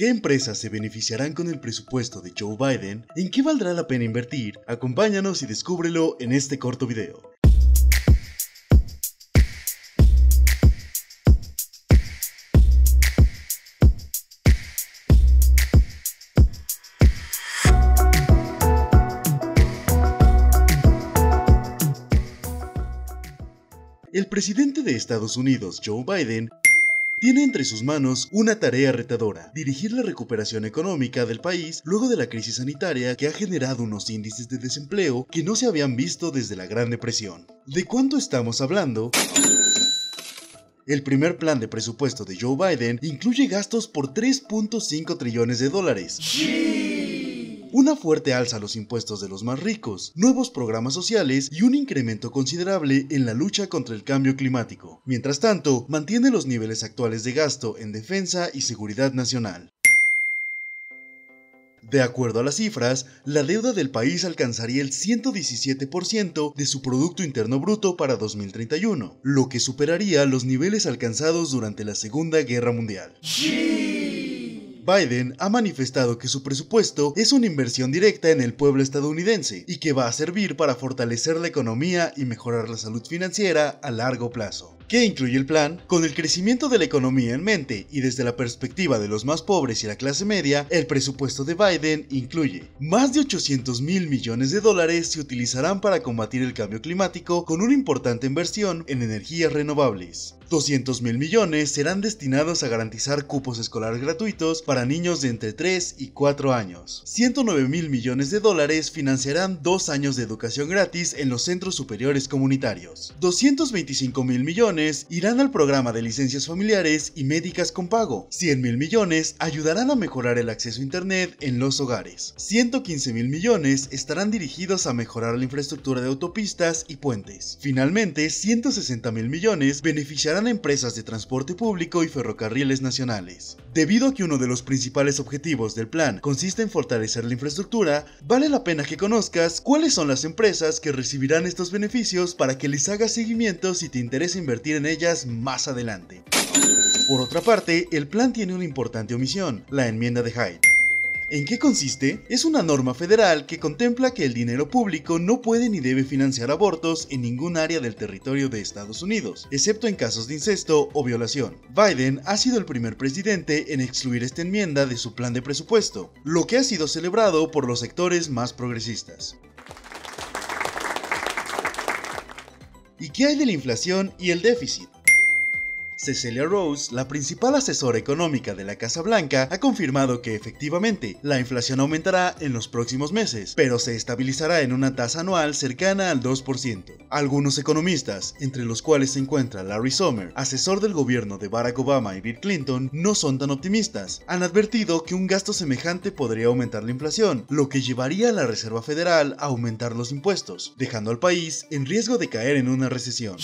¿Qué empresas se beneficiarán con el presupuesto de Joe Biden? ¿En qué valdrá la pena invertir? Acompáñanos y descúbrelo en este corto video. El presidente de Estados Unidos, Joe Biden, tiene entre sus manos una tarea retadora, dirigir la recuperación económica del país luego de la crisis sanitaria que ha generado unos índices de desempleo que no se habían visto desde la Gran Depresión. ¿De cuánto estamos hablando? El primer plan de presupuesto de Joe Biden incluye gastos por 3.5 trillones de dólares una fuerte alza a los impuestos de los más ricos, nuevos programas sociales y un incremento considerable en la lucha contra el cambio climático. Mientras tanto, mantiene los niveles actuales de gasto en defensa y seguridad nacional. De acuerdo a las cifras, la deuda del país alcanzaría el 117% de su Producto Interno Bruto para 2031, lo que superaría los niveles alcanzados durante la Segunda Guerra Mundial. Biden ha manifestado que su presupuesto es una inversión directa en el pueblo estadounidense y que va a servir para fortalecer la economía y mejorar la salud financiera a largo plazo. ¿Qué incluye el plan? Con el crecimiento de la economía en mente y desde la perspectiva de los más pobres y la clase media, el presupuesto de Biden incluye más de 800 mil millones de dólares se utilizarán para combatir el cambio climático con una importante inversión en energías renovables. 200 mil millones serán destinados a garantizar cupos escolares gratuitos para niños de entre 3 y 4 años. 109 mil millones de dólares financiarán dos años de educación gratis en los centros superiores comunitarios. 225 mil millones irán al programa de licencias familiares y médicas con pago. 100 mil millones ayudarán a mejorar el acceso a Internet en los hogares. 115 mil millones estarán dirigidos a mejorar la infraestructura de autopistas y puentes. Finalmente, 160 mil millones beneficiarán empresas de transporte público y ferrocarriles nacionales. Debido a que uno de los principales objetivos del plan consiste en fortalecer la infraestructura, vale la pena que conozcas cuáles son las empresas que recibirán estos beneficios para que les hagas seguimiento si te interesa invertir en ellas más adelante. Por otra parte, el plan tiene una importante omisión, la enmienda de Hyde. ¿En qué consiste? Es una norma federal que contempla que el dinero público no puede ni debe financiar abortos en ningún área del territorio de Estados Unidos, excepto en casos de incesto o violación. Biden ha sido el primer presidente en excluir esta enmienda de su plan de presupuesto, lo que ha sido celebrado por los sectores más progresistas. ¿Y qué hay de la inflación y el déficit? Cecilia Rose, la principal asesora económica de la Casa Blanca, ha confirmado que efectivamente la inflación aumentará en los próximos meses, pero se estabilizará en una tasa anual cercana al 2%. Algunos economistas, entre los cuales se encuentra Larry Sommer, asesor del gobierno de Barack Obama y Bill Clinton, no son tan optimistas. Han advertido que un gasto semejante podría aumentar la inflación, lo que llevaría a la Reserva Federal a aumentar los impuestos, dejando al país en riesgo de caer en una recesión.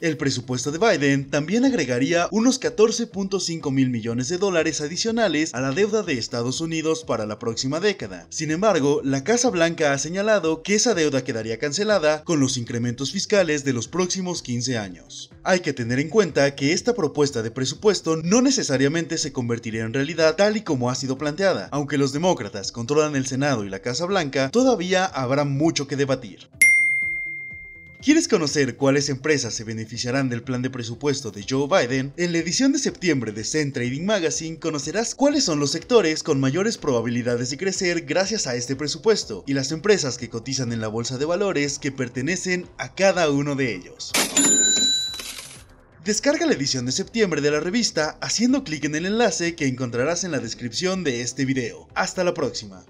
El presupuesto de Biden también agregaría unos 14.5 mil millones de dólares adicionales a la deuda de Estados Unidos para la próxima década. Sin embargo, la Casa Blanca ha señalado que esa deuda quedaría cancelada con los incrementos fiscales de los próximos 15 años. Hay que tener en cuenta que esta propuesta de presupuesto no necesariamente se convertiría en realidad tal y como ha sido planteada. Aunque los demócratas controlan el Senado y la Casa Blanca, todavía habrá mucho que debatir. ¿Quieres conocer cuáles empresas se beneficiarán del plan de presupuesto de Joe Biden? En la edición de septiembre de Zen Trading Magazine conocerás cuáles son los sectores con mayores probabilidades de crecer gracias a este presupuesto y las empresas que cotizan en la bolsa de valores que pertenecen a cada uno de ellos. Descarga la edición de septiembre de la revista haciendo clic en el enlace que encontrarás en la descripción de este video. Hasta la próxima.